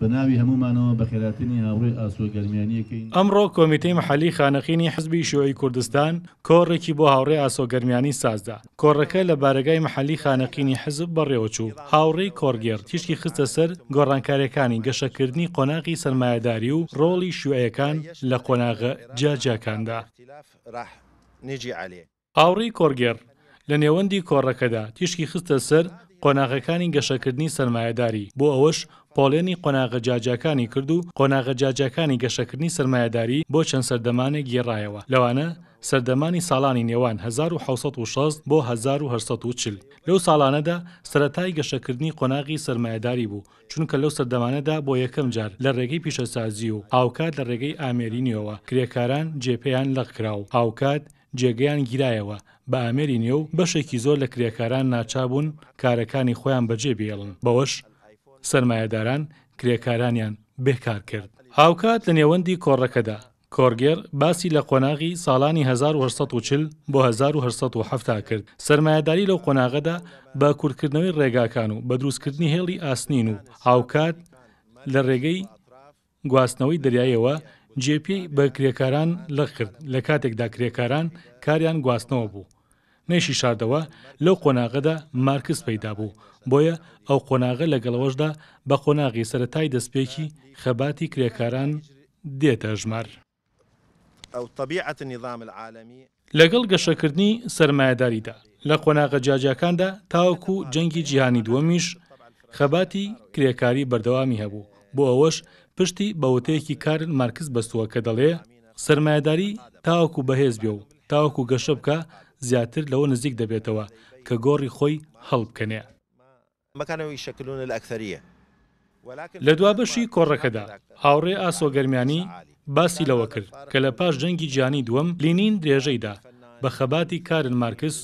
بە ناوی هەموومانەوە بەخێراترنی هاوڕێ ئاسۆ گەرمیانی ئەکەین. ئەمڕۆ کۆمیتەی محەلی خانەقینی حزبی شیوعی کوردستان کۆڕێکی بۆ هاوڕێ ئاسۆ گەرمیانی سازدا. کۆڕەکە لە بارەگای محەلی خانەقینی حزب بەڕێوەچوو. هاوڕێی کۆڕگێڕ تیشکی خستە سەر گۆڕانکاریەکانی گەشەکردنی قۆناغی سەرمایەداری و ڕۆڵی شیوعیەکان لە قۆناغە جیاجیاکاندا. ئاوڕی کۆڕگێڕ لە نێوەندی کۆڕەکەدا تیشکی خستە سەر قۆناغەکانی گەشەکردنی سەرمایەداری، بۆ ئەوەش پۆڵێنی قۆناغە جیاجیاکانی کرد و قۆناغە جیاجیاکانی گەشەکردنی سەرمایەداری بۆ چەند سەردەمانێک گێڕایەوە، لەوانە سەردەمانی ساڵانی نێوان هەزار و حەوت سەد و شەست بۆ هەزار و هەشت سەد و چل. لەو ساڵانەدا سەرەتای گەشەکردنی قۆناغی سەرمایەداری بوو، چونکە لەو سەردەمانەدا بۆ یەکەم جار لە رێگەی پیشەسازی و هاوکات لە رێگەی ئامێری نوێوە کرێکاران جێپێیان لەق کرا و هاوکات جێگەیان گیرایەوە بە ئامێری نوێ و بەشێکی زۆر لە کرێکاران ناچار بوون کارەکانی خۆیان بەجێ بێڵن، بەوەش سەرمایەداران کرێکارانیان بێ کار کرد. هاوکات لە نێوەندی کۆڕەکەدا، کۆرگێر باسی لە قۆناغی ساڵانی هەزار و هەشت سەد و چل بۆ هەزار و هەشت سەد و حەفتا کرد، سەرمایەداری لەو قۆناغەدا بە کورتکردنەوەی ڕێگاکان و بە دروستکردنی هێڵی ئاسنین و هاوکات لە ڕێگەی گواستنەوەی دەریاییەوە جێ پێی بە کرێکاران لەق کرد لە کاتێکدا کرێکاران کاریان گواستنەوە بوو. نەیشی شاردەوە لەو قۆناغەدا مارکس پەیدا بوو بۆیە ئەو قۆناغە لەگەڵەوەشدا بە قۆناغی سەرەتای دەستپێکی خەباتی کرێکاران دێتە ژمار. لەگەڵ گەشەکردنی سەرمایەداریدا لە قۆناغە جیاجیاکاندا تاوەکو جەنگی جیهانی دووەمیش خەباتی کرێکاری بەردەوامی هەبوو، بۆ ئەوەش پشتی بە وتەیەکی کارل مارکس بەستووە کە دەڵێ، سەرمایەداری تاوەکو بەهێز بێ و تاوەکو گەشە بکا زیاتر لەوە نزیک دەبێتەوە کە گۆڕی خۆی هەڵبکەنێ. لە دوابەشی کۆڕەکەدا، هاوڕێ ئاسۆ گەرمیانی باسی لەوە کرد کە لە پاش جەنگی جیهانی دووەم لینین درێژەی دا بە خەباتی کارل مارکس،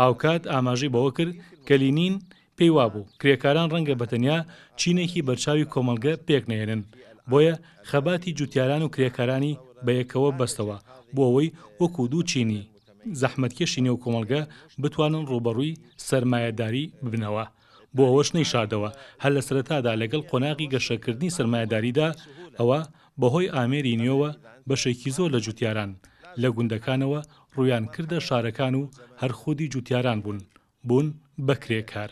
هاوکات ئاماژەی بەوە کرد کە لینین پێی وابوو کرێکاران ڕەنگە بە تەنیا چینێکی بەرچاوی کۆمەڵگە پێک نەهێنن، بۆیە خەباتی جوتیاران و کرێکارانی بە یەکەوە بەستەوە بۆ ئەوەی وەکوو دوو چینی. زەحمەتکێشی نێو کۆمەڵگە بتوانن ڕووبەڕووی، سەرمایەداری، ببنەوە. بۆ ئەوەش نەیشاردەوە، هەر لە سەرەتادا لەگەڵ قۆناغی گەشەکردنی سەرمایەداریدا، ئەوە، بەهۆی ئامێری نوێوە، بەشێکی زۆر لە جووتیاران، لە گوندەکانەوە ڕوویان کردە شارەکان و هەر خودی جووتیاران بوون، بوون بە کرێکار.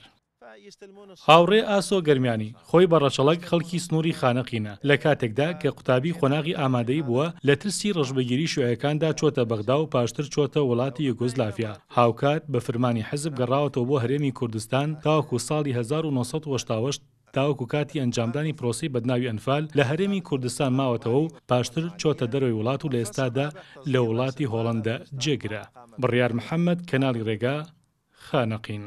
هاوڕێ ئاسۆ گەرمیانی، خۆی بە ڕەچەڵەک خەڵکی سنووری خانەقینە، لە کاتێکدا کە قوتابی قۆناغی ئامادەیی بووە، لە ترسی ڕەشبگیری شیوعیەکاندا چۆتە بەغدا و پاشتر چۆتە وڵاتی یۆگۆزلافیا، هاوکات بە فرمانی حزب گەڕاوەتەوە بۆ هەرێمی کوردستان تاوەکو ساڵی هەزار و نۆ سەد و هەشتا و هەشت تاوەکو کاتی ئەنجامدانی پرۆسەی بەدناوی ئەنفال لە هەرێمی کوردستان ماوەتەوە و پاشتر چۆتە دەرەوەی وڵات و لە ئێستادا لە وڵاتی هۆڵەندا جێگرە. بڕیار محەمەد، کەناڵی ڕێگا، خانەقین.